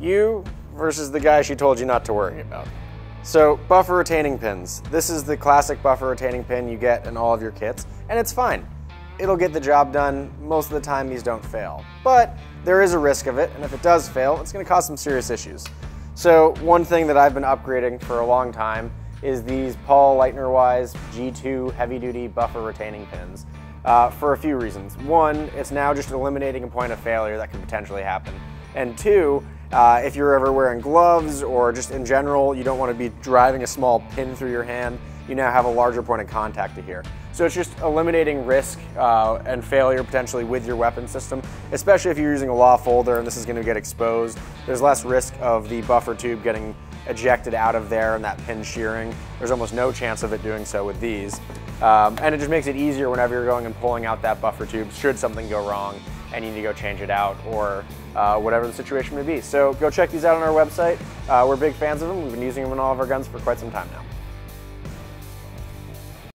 You versus the guy she told you not to worry about. So buffer retaining pins. This is the classic buffer retaining pin you get in all of your kits, and it's fine. It'll get the job done. Most of the time these don't fail. But there is a risk of it, and if it does fail, it's gonna cause some serious issues. So one thing that I've been upgrading for a long time is these Paul Leitner-Wise G2 heavy duty buffer retaining pins uh, for a few reasons. One, it's now just eliminating a point of failure that could potentially happen. And two, uh, if you're ever wearing gloves or just in general, you don't want to be driving a small pin through your hand, you now have a larger point of contact to here. So it's just eliminating risk uh, and failure potentially with your weapon system, especially if you're using a law folder and this is going to get exposed. There's less risk of the buffer tube getting ejected out of there and that pin shearing. There's almost no chance of it doing so with these. Um, and it just makes it easier whenever you're going and pulling out that buffer tube should something go wrong and you need to go change it out or uh, whatever the situation may be. So go check these out on our website. Uh, we're big fans of them. We've been using them in all of our guns for quite some time now.